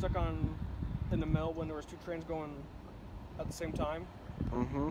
stuck on in the middle when there was two trains going at the same time. Mm-hmm.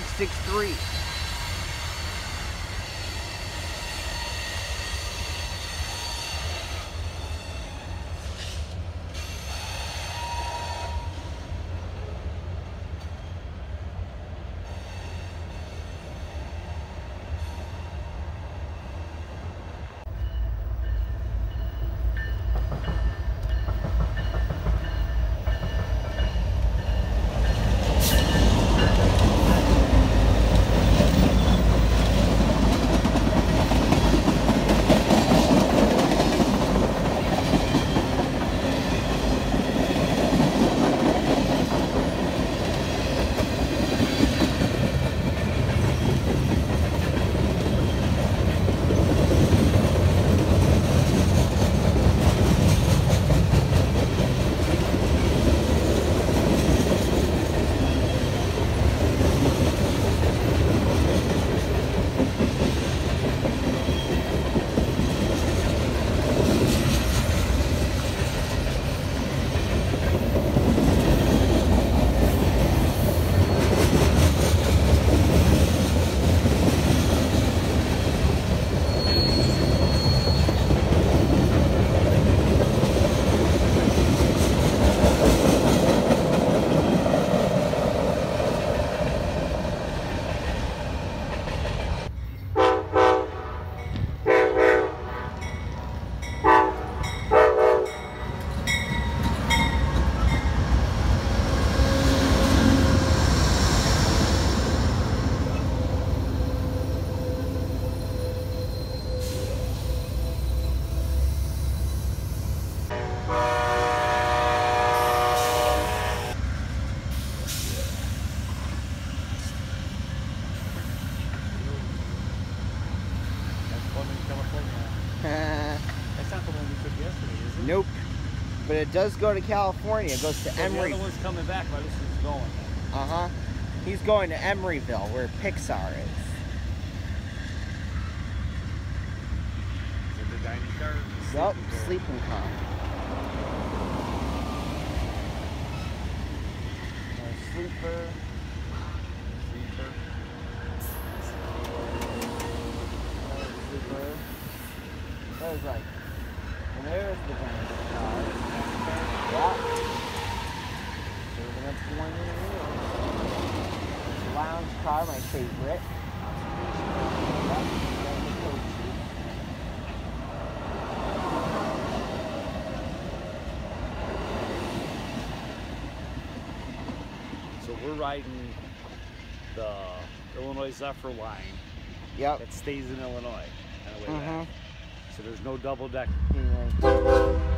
663. It does go to California. It goes to So the other one's coming back while this is going. Uh huh. He's going to Emeryville, where Pixar is. Is it the dining car? or the Yup, sleeping car? sleeping car. Sleeper. Sleeper. Another sleeper. There's like, and there's the dining car. Yeah. There's the next one here. Lounge car, my favorite. Yep, there's the coachy. So we're riding the Illinois Zephyr line Yep. that stays in Illinois on the way Mhm. So there's no double deck. Anyway.